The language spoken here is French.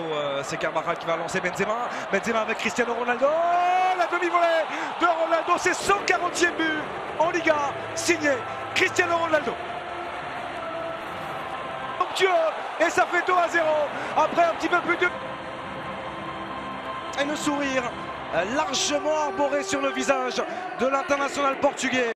Euh, c'est Carvajal qui va lancer Benzema. Benzema avec Cristiano Ronaldo. Oh, la demi-volée de Ronaldo. C'est son 40e but en Liga. Signé Cristiano Ronaldo. Et ça fait 2 à 0. Après un petit peu plus de. Et le sourire euh, largement arboré sur le visage de l'international portugais.